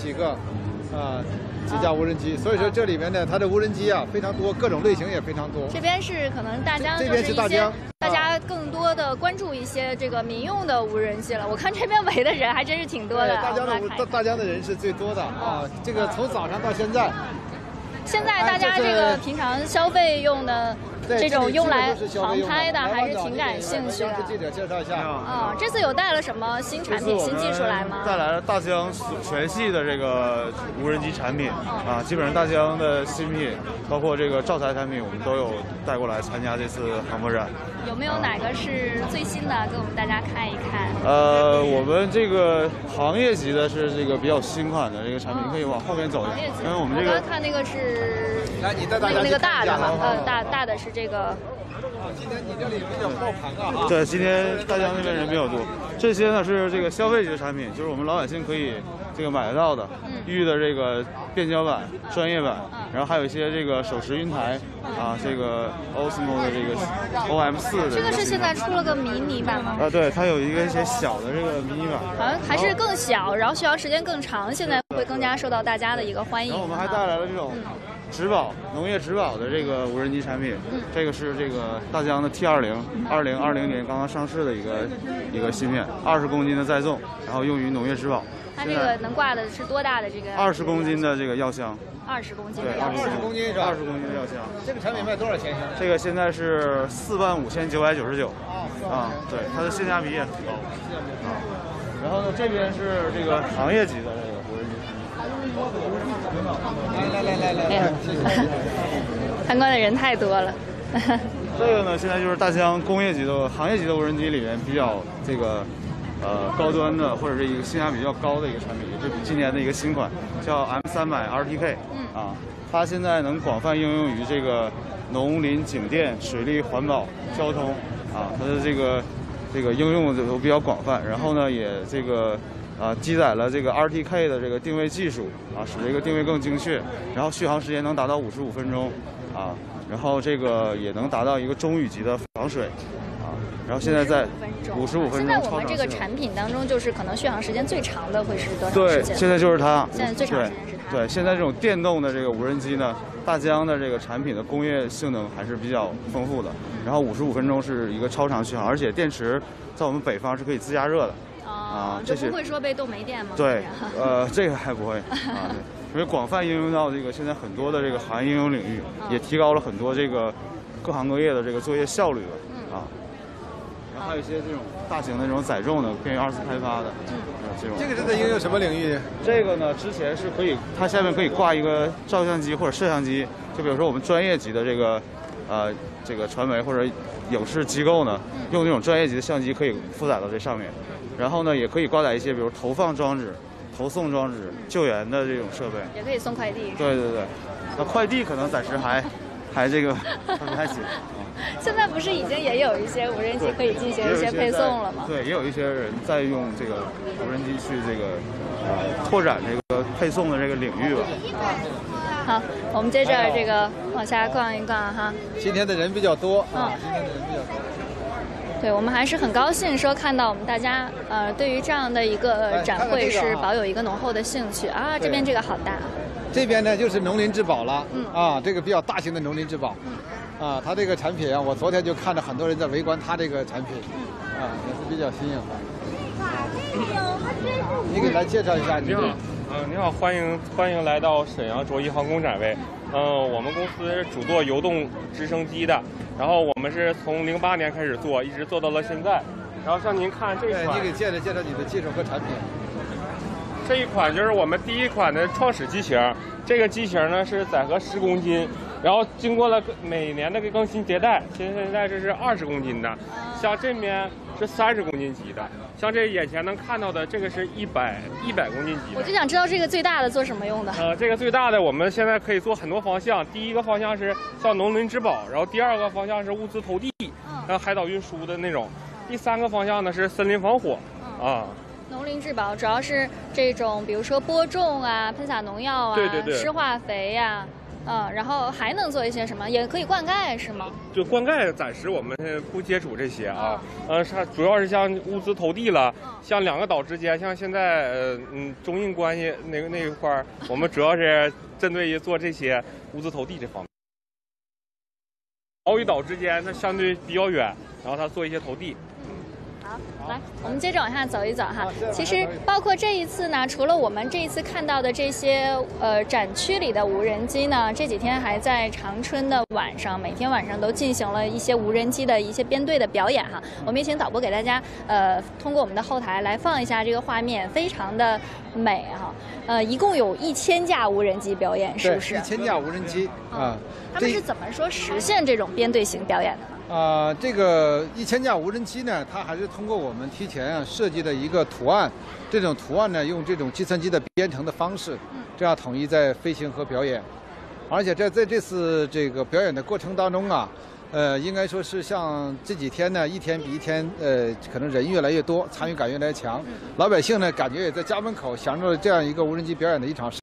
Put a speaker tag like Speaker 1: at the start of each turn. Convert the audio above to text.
Speaker 1: 几个啊几架无人机，所以说这里面呢，它的无人机啊非常多，各种类型也非常多。
Speaker 2: 这边是可能大疆
Speaker 1: 这边
Speaker 2: 是
Speaker 1: 大疆
Speaker 2: 大家更多的关注一些这个民用的无人机了。我看这边围的人还真是挺多的。
Speaker 1: 大疆的大大疆的人是最多的啊，这个从早上到现在。
Speaker 2: 现在大家
Speaker 1: 这
Speaker 2: 个平常消费用的这
Speaker 1: 对这
Speaker 2: 种用来航拍的，还是挺感兴趣的。
Speaker 1: 记者介绍一下。
Speaker 2: 啊，这次有带了什么新产品、新技术来吗？
Speaker 3: 带来了大疆全系的这个无人机产品啊，基本上大疆的新品，包括这个照材产品，我们都有带过来参加这次航拍展。
Speaker 2: 有没有哪个是最新的？给我们大家看一看。
Speaker 3: 呃，我们这个行业级的是这个比较新款的这个产品，你可以往后面走
Speaker 2: 行业级，
Speaker 3: 因为我们这
Speaker 2: 刚
Speaker 3: 个
Speaker 2: 刚看那个是
Speaker 1: 来，你带大家
Speaker 2: 那个大的哈，
Speaker 1: 啊
Speaker 2: 呃，大大的是这个
Speaker 1: 今天你这里比较爆棚啊！
Speaker 3: 对，今天大疆那边人比较多。这些呢是这个消费级的产品，就是我们老百姓可以这个买得到的，
Speaker 2: 嗯
Speaker 3: 玉的这个变焦版、专业版，然后还有一些这个手持云台啊，这个 Osmo 的这个 OM 四的
Speaker 2: 这个是现在出了个迷你版吗？
Speaker 3: 啊，对，它有一个一些小的这个迷你版，
Speaker 2: 好像还是更小，然后续航时间更长，现在会更加受到大家的一个欢迎。
Speaker 3: 然后我们还
Speaker 2: 啊
Speaker 3: 带来了这种植保农业植保的这个无人机产品，
Speaker 2: 嗯
Speaker 3: 这个是这个大疆的 T 二零，二零二零年刚刚上市的一个一个芯片，二十公斤的载重，然后用于农业植保。
Speaker 2: 它这个能挂的是多大的这个？
Speaker 3: 二十公斤的这个药箱，
Speaker 2: 二十公斤的
Speaker 3: 对，
Speaker 2: 药
Speaker 3: 二十
Speaker 2: 箱。
Speaker 1: 公斤是吧
Speaker 3: 二十公斤的药箱，
Speaker 1: 这个产品卖多少钱？
Speaker 3: 这个现在是四万五千九百九十九，啊，对，它的性价比也很高，啊，然后呢，这边是这个行业级的这个。
Speaker 1: 来来来来来。
Speaker 2: 参观的人太多了。
Speaker 3: 这个呢，现在就是大疆工业级的、行业级的无人机里面比较这个呃高端的，或者是一个性价比比较高的一个产品，也是今年的一个新款，叫 M 三百 RTK。
Speaker 2: 嗯
Speaker 3: 啊，它现在能广泛应用于这个农林景电、水利环保、交通啊，它的这个这个应用都比较广泛。然后呢，也这个。啊，积载了这个 RTK 的这个定位技术啊，使这个定位更精确，然后续航时间能达到五十五分钟，啊，然后这个也能达到一个中雨级的防水，啊，然后现在在五十五分钟，
Speaker 2: 现在我们这个产品当中，就是可能续航时间最长的会是多长时，间？
Speaker 3: 对现在就是它。
Speaker 2: 现在最长
Speaker 3: 对
Speaker 2: 时间是它。
Speaker 3: 对，现在这种电动的这个无人机呢，大疆的这个产品的工业性能还是比较丰富的。然后五十五分钟是一个超长续航，而且电池在我们北方是可以自加热的。
Speaker 2: 哦，就
Speaker 3: 这些
Speaker 2: 不会说被冻没电吗？
Speaker 3: 对，呃，这个还不会啊，对 因为广泛应用到这个现在很多的这个行业应用领域，也提高了很多这个各行各业的这个作业效率了啊。然后还有一些这种大型的这种载重的，便于二次开发的，呃这种。
Speaker 1: 这个是在应用什么领域？
Speaker 3: 这个呢，之前是可以，它下面可以挂一个照相机或者摄像机，就比如说我们专业级的这个，呃，这个传媒或者影视机构呢，用那种专业级的相机可以负载到这上面，然后呢，也可以挂载一些比如投放装置、投送装置、救援的这种设备。
Speaker 2: 也可以送快递。
Speaker 3: 对对对，那快递可能暂时还 还这个还不太行。
Speaker 2: 现在不是已经也有一些无人机可以进行一些配送了吗？
Speaker 3: 对，也有一些人在用这个无人机去这个呃拓展这个配送的这个领域吧。
Speaker 2: 好，我们接着这个往下逛一逛哈。
Speaker 1: 今天的人比较多
Speaker 2: 嗯
Speaker 1: 啊，今天的人比较多。
Speaker 2: 对，我们还是很高兴说看到我们大家呃对于这样的一个展会是保有一个浓厚的兴趣啊。这边这个好大，
Speaker 1: 这边呢就是农林之宝了，
Speaker 2: 嗯
Speaker 1: 啊，这个比较大型的农林之宝，嗯，啊，它这个产品啊，我昨天就看到很多人在围观它这个产品，嗯啊，也是比较新颖的。你给来介绍一下你
Speaker 4: 你好
Speaker 1: 这，
Speaker 4: 呃，你好，欢迎欢迎来到沈阳卓一航空展位。嗯，我们公司是主做游动直升机的，然后我们是从零八年开始做，一直做到了现在。然后像您看这
Speaker 1: 对，
Speaker 4: 款
Speaker 1: 你给介绍介绍你的技术和产品。
Speaker 4: 这一款就是我们第一款的创始机型，这个机型呢是载荷十公斤，然后经过了每年的更新迭代，现现在这是二十公斤的，像这面是三十公斤级的，像这眼前能看到的这个是一百一百公斤级。
Speaker 2: 我就想知道这个最大的做什么用的？
Speaker 4: 呃，这个最大的我们现在可以做很多方向，第一个方向是像农林质保，然后第二个方向是物资投递，还有海岛运输的那种，第三个方向呢是森林防火，啊。
Speaker 2: 农林质保主要是这种，比如说播种啊、喷洒农药啊、
Speaker 4: 对对对
Speaker 2: 施化肥呀、嗯，然后还能做一些什么？也可以灌溉是吗？
Speaker 4: 就灌溉，暂时我们不接触这些啊。呃，它主要是像物资投递了，像两个岛之间，像现在呃嗯中印关系那个那一块儿，我们主要是针对于做这些物资投递这方面。岛与岛之间它相对比较远，然后它做一些投递。
Speaker 2: 好，来，我们接着往下走一走哈。其实包括这一次呢，除了我们这一次看到的这些呃展区里的无人机呢，这几天还在长春的晚上，每天晚上都进行了一些无人机的一些编队的表演哈。我们也请导播给大家呃通过我们的后台来放一下这个画面，非常的美哈。呃，一共有一千架无人机表演，是不是？
Speaker 1: 一千架无人机啊。
Speaker 2: 他们是怎么说实现这种编队型表演的？
Speaker 1: 啊，这个一千架无人机呢，它还是通过我们提前啊设计的一个图案，这种图案呢，用这种计算机的编程的方式，这样统一在飞行和表演。而且在在这次这个表演的过程当中啊，呃，应该说是像这几天呢，一天比一天，呃，可能人越来越多，参与感越来越强，老百姓呢，感觉也在家门口享受了这样一个无人机表演的一场。